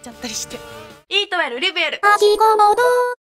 ちゃったりして。イートウェル、リベル。はしご